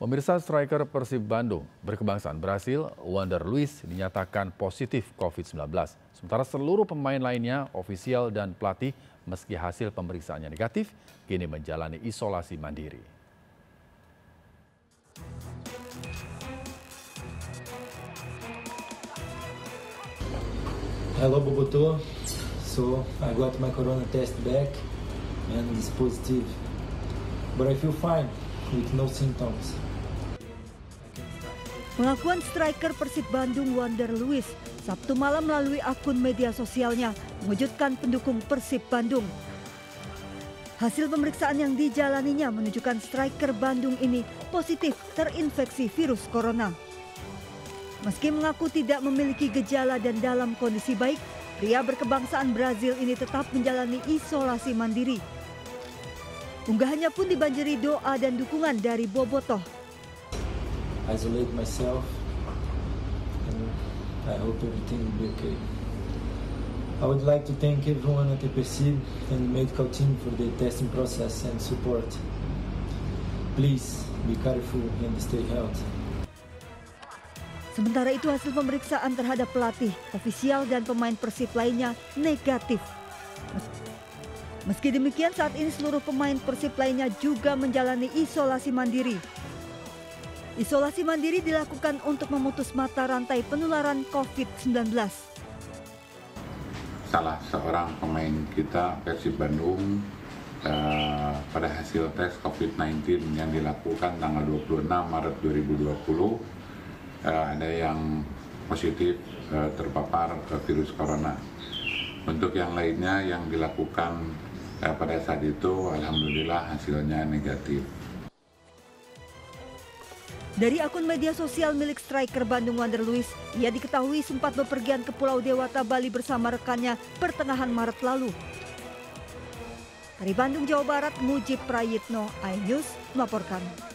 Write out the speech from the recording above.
Pemirsa striker Persib Bandung berkebangsaan Brasil, Wander Luis dinyatakan positif COVID-19. Sementara seluruh pemain lainnya, ofisial dan pelatih, meski hasil pemeriksaannya negatif, kini menjalani isolasi mandiri. Hello Boboto, so I got my corona test back and it's positive. But I feel fine with no symptoms. Pengakuan striker Persib Bandung Wander Luis Sabtu malam melalui akun media sosialnya mengejutkan pendukung Persib Bandung. Hasil pemeriksaan yang dijalaninya menunjukkan striker Bandung ini positif terinfeksi virus corona. Meski mengaku tidak memiliki gejala dan dalam kondisi baik, pria berkebangsaan Brazil ini tetap menjalani isolasi mandiri. Unggahannya pun dibanjiri doa dan dukungan dari Bobotoh isolate myself and I hope everything will be okay. I would like to thank everyone at EPC and the medical team for the testing process and support. Please be careful and stay healthy. Sementara itu hasil pemeriksaan terhadap pelatih, ofisial dan pemain Persib lainnya negatif. Meski demikian saat ini seluruh pemain Persib lainnya juga menjalani isolasi mandiri Isolasi mandiri dilakukan untuk memutus mata rantai penularan COVID-19. Salah seorang pemain kita Persib Bandung uh, pada hasil tes COVID-19 yang dilakukan tanggal 26 Maret 2020 uh, eh, ada yang positif uh, terpapar uh, virus corona. Untuk yang lainnya yang dilakukan uh, pada saat itu alhamdulillah hasilnya negatif. Dari akun media sosial milik striker Bandung Wander Luis, ia diketahui sempat bepergian ke Pulau Dewata, Bali bersama rekannya pertengahan Maret lalu. Dari Bandung, Jawa Barat, Mujib Prayitno, iNews melaporkan.